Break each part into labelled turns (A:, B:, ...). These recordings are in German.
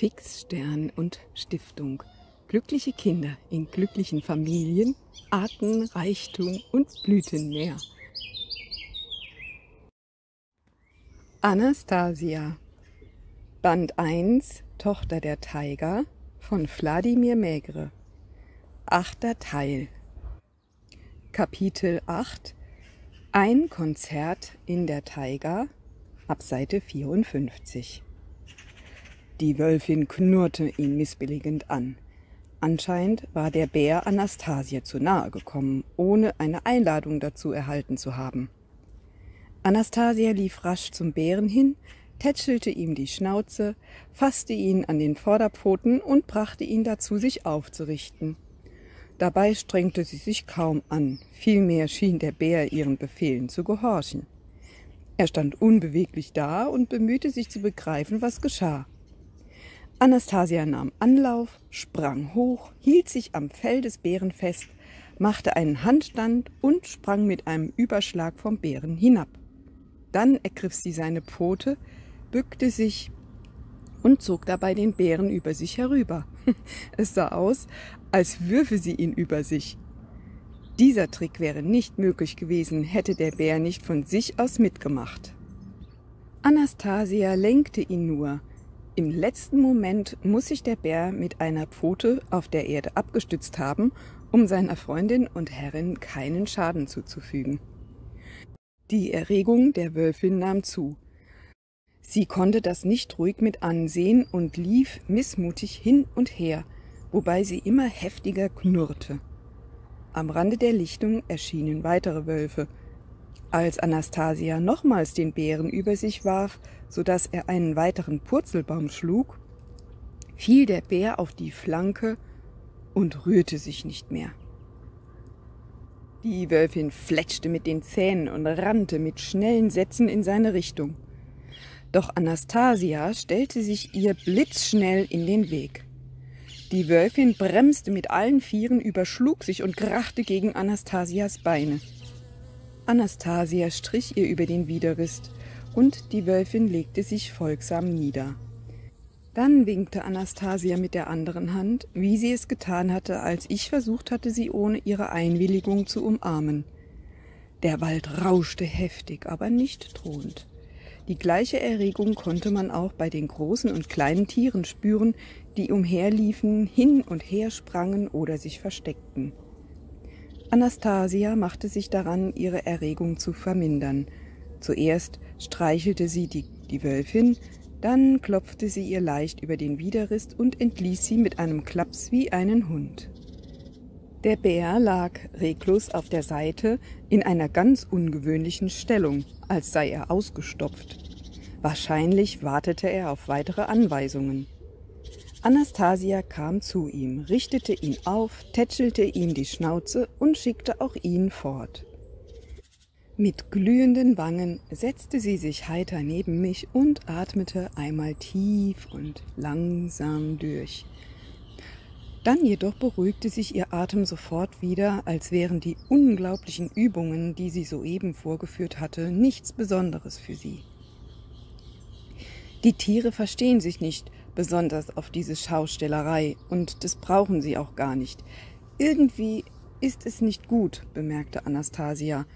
A: Fixstern und Stiftung. Glückliche Kinder in glücklichen Familien, Arten, Reichtum und Blütenmeer. Anastasia. Band 1 Tochter der Tiger von Wladimir Megre Achter Teil. Kapitel 8 Ein Konzert in der Taiga ab Seite 54 Die Wölfin knurrte ihn missbilligend an. Anscheinend war der Bär Anastasia zu nahe gekommen, ohne eine Einladung dazu erhalten zu haben. Anastasia lief rasch zum Bären hin, tätschelte ihm die Schnauze, fasste ihn an den Vorderpfoten und brachte ihn dazu, sich aufzurichten. Dabei strengte sie sich kaum an, vielmehr schien der Bär ihren Befehlen zu gehorchen. Er stand unbeweglich da und bemühte sich zu begreifen, was geschah. Anastasia nahm Anlauf, sprang hoch, hielt sich am Fell des Bären fest, machte einen Handstand und sprang mit einem Überschlag vom Bären hinab. Dann ergriff sie seine Pfote, bückte sich und zog dabei den Bären über sich herüber. Es sah aus, als würfe sie ihn über sich. Dieser Trick wäre nicht möglich gewesen, hätte der Bär nicht von sich aus mitgemacht. Anastasia lenkte ihn nur. Im letzten Moment muss sich der Bär mit einer Pfote auf der Erde abgestützt haben, um seiner Freundin und Herrin keinen Schaden zuzufügen. Die Erregung der Wölfin nahm zu. Sie konnte das nicht ruhig mit ansehen und lief missmutig hin und her, wobei sie immer heftiger knurrte. Am Rande der Lichtung erschienen weitere Wölfe. Als Anastasia nochmals den Bären über sich warf, so dass er einen weiteren Purzelbaum schlug, fiel der Bär auf die Flanke und rührte sich nicht mehr. Die Wölfin fletschte mit den Zähnen und rannte mit schnellen Sätzen in seine Richtung. Doch Anastasia stellte sich ihr blitzschnell in den Weg. Die Wölfin bremste mit allen Vieren, überschlug sich und krachte gegen Anastasias Beine. Anastasia strich ihr über den Widerrist, und die Wölfin legte sich folgsam nieder. Dann winkte Anastasia mit der anderen Hand, wie sie es getan hatte, als ich versucht hatte, sie ohne ihre Einwilligung zu umarmen. Der Wald rauschte heftig, aber nicht drohend. Die gleiche Erregung konnte man auch bei den großen und kleinen Tieren spüren, die umherliefen, hin und her sprangen oder sich versteckten. Anastasia machte sich daran, ihre Erregung zu vermindern. Zuerst streichelte sie die, die Wölfin, dann klopfte sie ihr leicht über den Widerrist und entließ sie mit einem Klaps wie einen Hund. Der Bär lag reglos auf der Seite in einer ganz ungewöhnlichen Stellung, als sei er ausgestopft. Wahrscheinlich wartete er auf weitere Anweisungen. Anastasia kam zu ihm, richtete ihn auf, tätschelte ihm die Schnauze und schickte auch ihn fort. Mit glühenden Wangen setzte sie sich heiter neben mich und atmete einmal tief und langsam durch. Dann jedoch beruhigte sich ihr Atem sofort wieder, als wären die unglaublichen Übungen, die sie soeben vorgeführt hatte, nichts Besonderes für sie. Die Tiere verstehen sich nicht besonders auf diese Schaustellerei, und das brauchen sie auch gar nicht. Irgendwie ist es nicht gut, bemerkte Anastasia.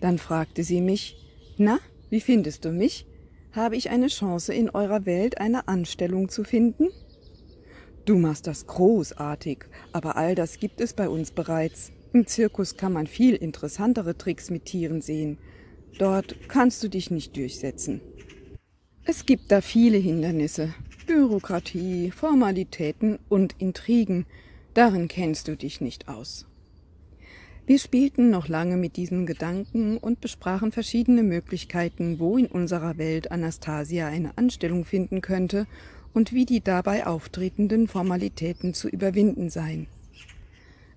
A: Dann fragte sie mich, na, wie findest du mich? Habe ich eine Chance, in eurer Welt eine Anstellung zu finden? Du machst das großartig, aber all das gibt es bei uns bereits. Im Zirkus kann man viel interessantere Tricks mit Tieren sehen. Dort kannst du dich nicht durchsetzen. Es gibt da viele Hindernisse. Bürokratie, Formalitäten und Intrigen. Darin kennst du dich nicht aus. Wir spielten noch lange mit diesen Gedanken und besprachen verschiedene Möglichkeiten, wo in unserer Welt Anastasia eine Anstellung finden könnte und wie die dabei auftretenden Formalitäten zu überwinden seien.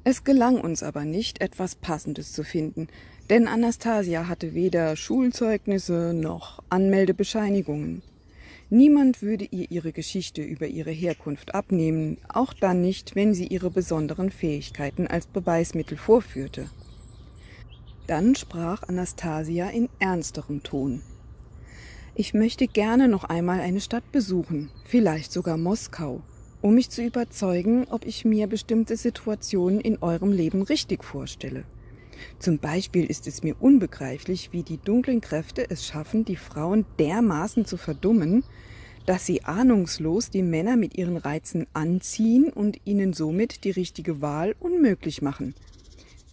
A: Es gelang uns aber nicht, etwas Passendes zu finden, denn Anastasia hatte weder Schulzeugnisse noch Anmeldebescheinigungen. Niemand würde ihr ihre Geschichte über ihre Herkunft abnehmen, auch dann nicht, wenn sie ihre besonderen Fähigkeiten als Beweismittel vorführte. Dann sprach Anastasia in ernsterem Ton. Ich möchte gerne noch einmal eine Stadt besuchen, vielleicht sogar Moskau, um mich zu überzeugen, ob ich mir bestimmte Situationen in eurem Leben richtig vorstelle. Zum Beispiel ist es mir unbegreiflich, wie die dunklen Kräfte es schaffen, die Frauen dermaßen zu verdummen, dass sie ahnungslos die Männer mit ihren Reizen anziehen und ihnen somit die richtige Wahl unmöglich machen.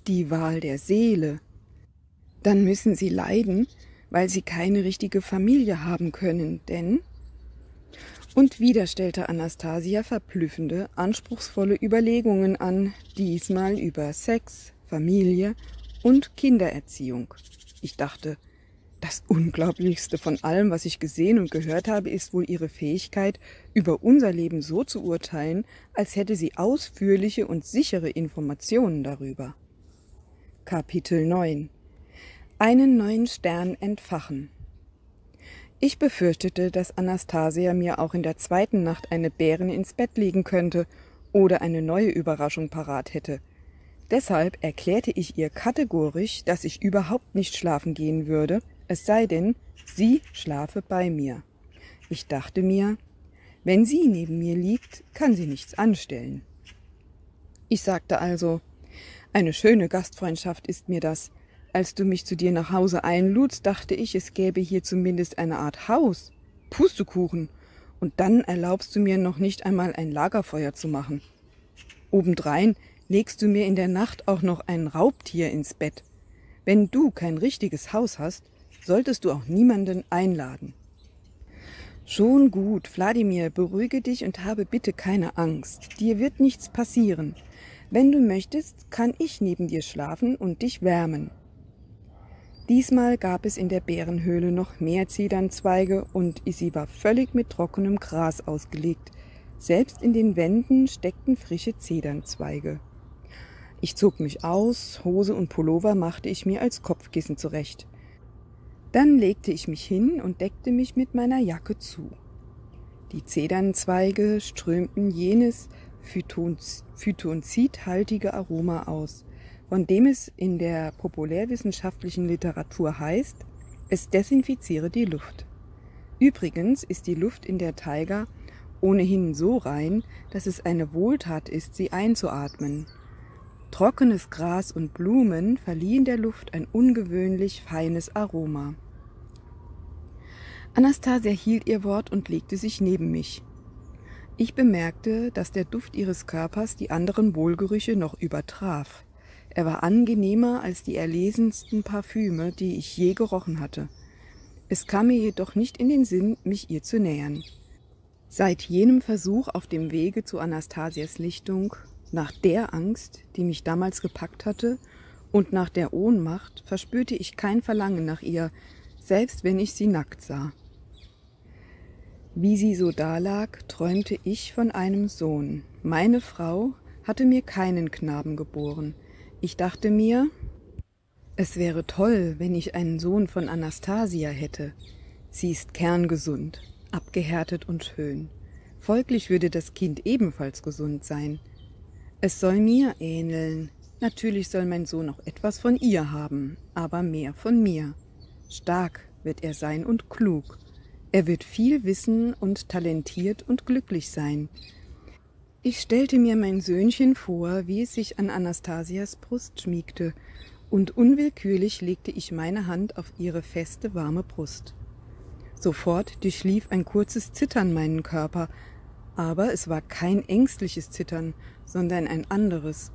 A: Die Wahl der Seele. Dann müssen sie leiden, weil sie keine richtige Familie haben können, denn und wieder stellte Anastasia verblüffende, anspruchsvolle Überlegungen an, diesmal über Sex, Familie und Kindererziehung. Ich dachte, das Unglaublichste von allem, was ich gesehen und gehört habe, ist wohl ihre Fähigkeit, über unser Leben so zu urteilen, als hätte sie ausführliche und sichere Informationen darüber. Kapitel 9 Einen neuen Stern entfachen Ich befürchtete, dass Anastasia mir auch in der zweiten Nacht eine Bären ins Bett legen könnte oder eine neue Überraschung parat hätte. Deshalb erklärte ich ihr kategorisch, dass ich überhaupt nicht schlafen gehen würde, es sei denn, sie schlafe bei mir. Ich dachte mir, wenn sie neben mir liegt, kann sie nichts anstellen. Ich sagte also, eine schöne Gastfreundschaft ist mir das. Als du mich zu dir nach Hause einludst, dachte ich, es gäbe hier zumindest eine Art Haus. Pustekuchen. Und dann erlaubst du mir noch nicht einmal ein Lagerfeuer zu machen. Obendrein legst du mir in der Nacht auch noch ein Raubtier ins Bett. Wenn du kein richtiges Haus hast, solltest du auch niemanden einladen. Schon gut, Wladimir, beruhige dich und habe bitte keine Angst. Dir wird nichts passieren. Wenn du möchtest, kann ich neben dir schlafen und dich wärmen. Diesmal gab es in der Bärenhöhle noch mehr Zedernzweige und sie war völlig mit trockenem Gras ausgelegt. Selbst in den Wänden steckten frische Zedernzweige. Ich zog mich aus, Hose und Pullover machte ich mir als Kopfkissen zurecht. Dann legte ich mich hin und deckte mich mit meiner Jacke zu. Die Zedernzweige strömten jenes phytonzidhaltige Aroma aus, von dem es in der populärwissenschaftlichen Literatur heißt, es desinfiziere die Luft. Übrigens ist die Luft in der Taiga ohnehin so rein, dass es eine Wohltat ist, sie einzuatmen. Trockenes Gras und Blumen verliehen der Luft ein ungewöhnlich feines Aroma. Anastasia hielt ihr Wort und legte sich neben mich. Ich bemerkte, dass der Duft ihres Körpers die anderen Wohlgerüche noch übertraf. Er war angenehmer als die erlesensten Parfüme, die ich je gerochen hatte. Es kam mir jedoch nicht in den Sinn, mich ihr zu nähern. Seit jenem Versuch auf dem Wege zu Anastasias Lichtung, nach der Angst, die mich damals gepackt hatte, und nach der Ohnmacht verspürte ich kein Verlangen nach ihr, selbst wenn ich sie nackt sah. Wie sie so dalag, träumte ich von einem Sohn. Meine Frau hatte mir keinen Knaben geboren. Ich dachte mir, es wäre toll, wenn ich einen Sohn von Anastasia hätte. Sie ist kerngesund, abgehärtet und schön. Folglich würde das Kind ebenfalls gesund sein. Es soll mir ähneln. Natürlich soll mein Sohn auch etwas von ihr haben, aber mehr von mir. Stark wird er sein und klug. Er wird viel wissen und talentiert und glücklich sein. Ich stellte mir mein Söhnchen vor, wie es sich an Anastasias Brust schmiegte, und unwillkürlich legte ich meine Hand auf ihre feste, warme Brust. Sofort durchlief ein kurzes Zittern meinen Körper, aber es war kein ängstliches Zittern, sondern ein anderes,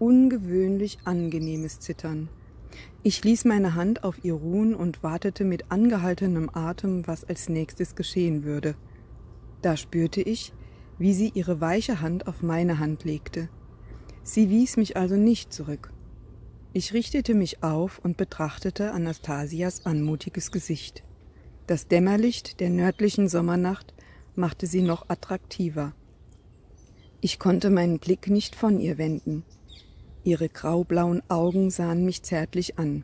A: ungewöhnlich angenehmes Zittern. Ich ließ meine Hand auf ihr ruhen und wartete mit angehaltenem Atem, was als nächstes geschehen würde. Da spürte ich, wie sie ihre weiche Hand auf meine Hand legte. Sie wies mich also nicht zurück. Ich richtete mich auf und betrachtete Anastasias anmutiges Gesicht. Das Dämmerlicht der nördlichen Sommernacht machte sie noch attraktiver. Ich konnte meinen Blick nicht von ihr wenden. Ihre graublauen Augen sahen mich zärtlich an.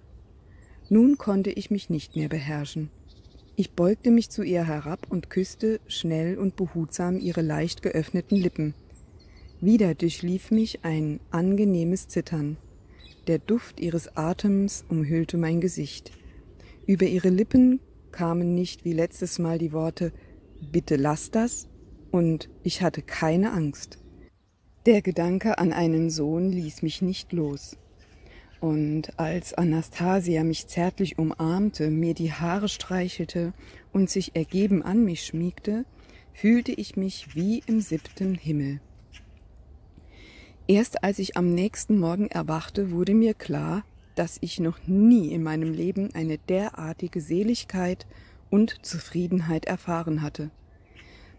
A: Nun konnte ich mich nicht mehr beherrschen. Ich beugte mich zu ihr herab und küsste schnell und behutsam ihre leicht geöffneten Lippen. Wieder durchlief mich ein angenehmes Zittern. Der Duft ihres Atems umhüllte mein Gesicht. Über ihre Lippen kamen nicht wie letztes Mal die Worte Bitte lass das und ich hatte keine Angst. Der Gedanke an einen Sohn ließ mich nicht los. Und als Anastasia mich zärtlich umarmte, mir die Haare streichelte und sich ergeben an mich schmiegte, fühlte ich mich wie im siebten Himmel. Erst als ich am nächsten Morgen erwachte, wurde mir klar, dass ich noch nie in meinem Leben eine derartige Seligkeit und Zufriedenheit erfahren hatte.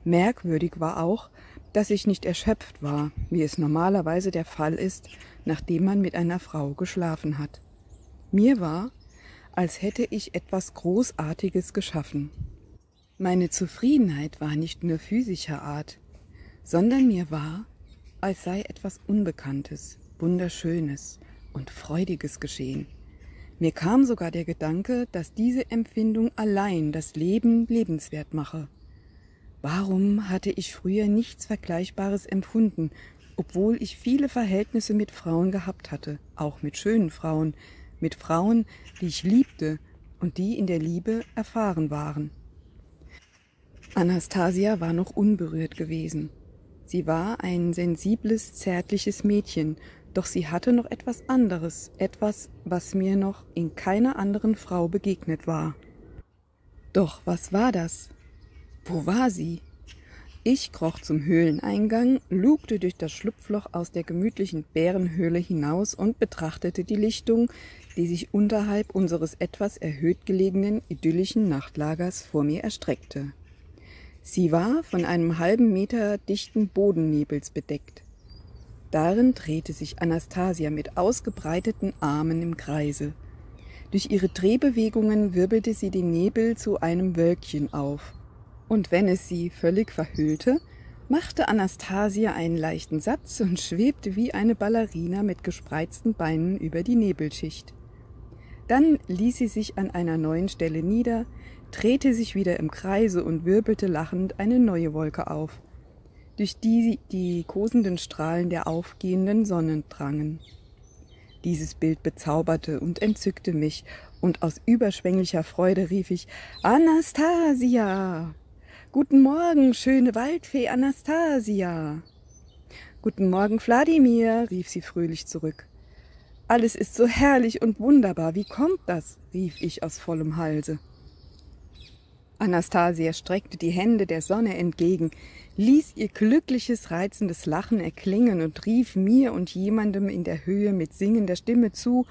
A: Merkwürdig war auch, dass ich nicht erschöpft war, wie es normalerweise der Fall ist, nachdem man mit einer Frau geschlafen hat. Mir war, als hätte ich etwas Großartiges geschaffen. Meine Zufriedenheit war nicht nur physischer Art, sondern mir war, als sei etwas Unbekanntes, Wunderschönes und Freudiges geschehen. Mir kam sogar der Gedanke, dass diese Empfindung allein das Leben lebenswert mache. Warum hatte ich früher nichts Vergleichbares empfunden, obwohl ich viele Verhältnisse mit Frauen gehabt hatte, auch mit schönen Frauen, mit Frauen, die ich liebte und die in der Liebe erfahren waren. Anastasia war noch unberührt gewesen. Sie war ein sensibles, zärtliches Mädchen, doch sie hatte noch etwas anderes, etwas, was mir noch in keiner anderen Frau begegnet war. Doch was war das? Wo war sie? Ich kroch zum Höhleneingang, lugte durch das Schlupfloch aus der gemütlichen Bärenhöhle hinaus und betrachtete die Lichtung, die sich unterhalb unseres etwas erhöht gelegenen idyllischen Nachtlagers vor mir erstreckte. Sie war von einem halben Meter dichten Bodennebels bedeckt. Darin drehte sich Anastasia mit ausgebreiteten Armen im Kreise. Durch ihre Drehbewegungen wirbelte sie den Nebel zu einem Wölkchen auf und wenn es sie völlig verhüllte, machte Anastasia einen leichten Satz und schwebte wie eine Ballerina mit gespreizten Beinen über die Nebelschicht. Dann ließ sie sich an einer neuen Stelle nieder, drehte sich wieder im Kreise und wirbelte lachend eine neue Wolke auf, durch die die kosenden Strahlen der aufgehenden Sonne drangen. Dieses Bild bezauberte und entzückte mich, und aus überschwänglicher Freude rief ich Anastasia. Guten Morgen, schöne Waldfee Anastasia. Guten Morgen, Wladimir, rief sie fröhlich zurück. Alles ist so herrlich und wunderbar. Wie kommt das? rief ich aus vollem Halse. Anastasia streckte die Hände der Sonne entgegen, ließ ihr glückliches, reizendes Lachen erklingen und rief mir und jemandem in der Höhe mit singender Stimme zu,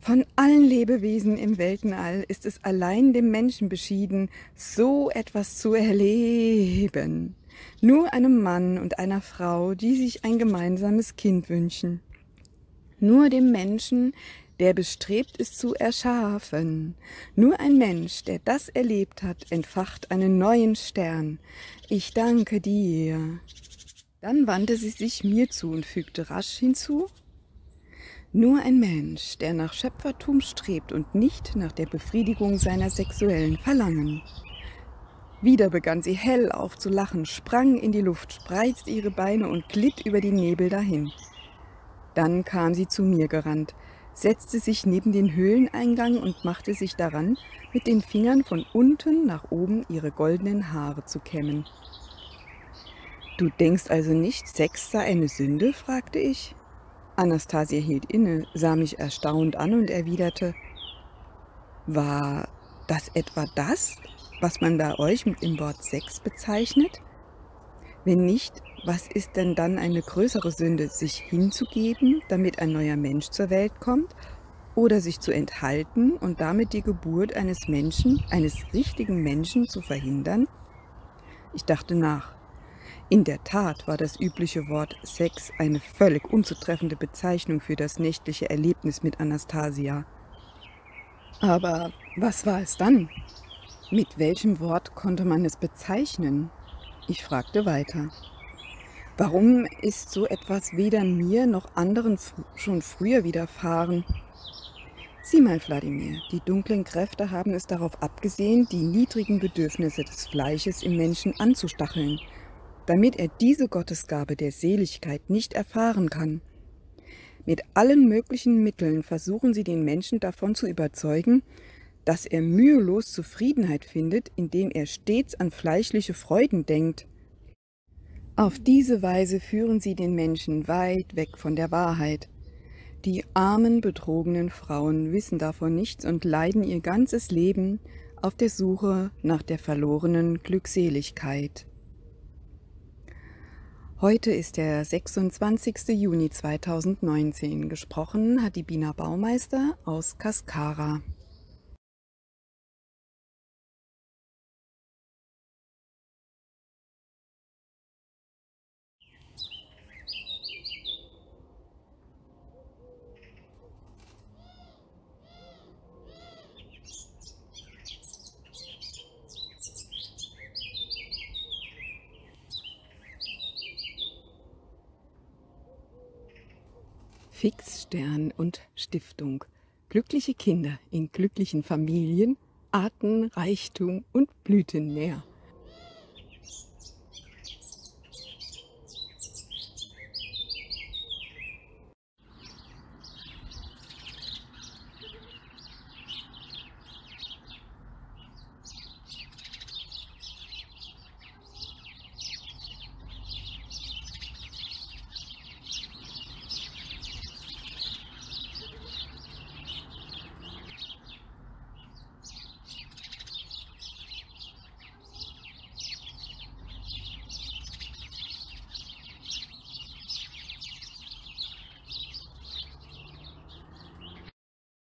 A: von allen Lebewesen im Weltenall ist es allein dem Menschen beschieden, so etwas zu erleben. Nur einem Mann und einer Frau, die sich ein gemeinsames Kind wünschen. Nur dem Menschen, der bestrebt ist zu erschaffen. Nur ein Mensch, der das erlebt hat, entfacht einen neuen Stern. Ich danke dir. Dann wandte sie sich mir zu und fügte rasch hinzu, nur ein Mensch, der nach Schöpfertum strebt und nicht nach der Befriedigung seiner sexuellen Verlangen. Wieder begann sie hell auf zu lachen, sprang in die Luft, spreizte ihre Beine und glitt über die Nebel dahin. Dann kam sie zu mir gerannt, setzte sich neben den Höhleneingang und machte sich daran, mit den Fingern von unten nach oben ihre goldenen Haare zu kämmen. Du denkst also nicht, Sex sei eine Sünde? fragte ich. Anastasia hielt inne, sah mich erstaunt an und erwiderte, war das etwa das, was man bei euch mit dem Wort Sex bezeichnet? Wenn nicht, was ist denn dann eine größere Sünde, sich hinzugeben, damit ein neuer Mensch zur Welt kommt, oder sich zu enthalten und damit die Geburt eines Menschen, eines richtigen Menschen zu verhindern? Ich dachte nach. In der Tat war das übliche Wort Sex eine völlig unzutreffende Bezeichnung für das nächtliche Erlebnis mit Anastasia. Aber was war es dann? Mit welchem Wort konnte man es bezeichnen? Ich fragte weiter. Warum ist so etwas weder mir noch anderen schon früher widerfahren? Sieh mal, Wladimir, die dunklen Kräfte haben es darauf abgesehen, die niedrigen Bedürfnisse des Fleisches im Menschen anzustacheln – damit er diese Gottesgabe der Seligkeit nicht erfahren kann. Mit allen möglichen Mitteln versuchen sie den Menschen davon zu überzeugen, dass er mühelos Zufriedenheit findet, indem er stets an fleischliche Freuden denkt. Auf diese Weise führen sie den Menschen weit weg von der Wahrheit. Die armen, betrogenen Frauen wissen davon nichts und leiden ihr ganzes Leben auf der Suche nach der verlorenen Glückseligkeit. Heute ist der 26. Juni 2019. Gesprochen hat die Bina Baumeister aus Cascara. Fixstern und Stiftung. Glückliche Kinder in glücklichen Familien, Arten, Reichtum und Blüten mehr.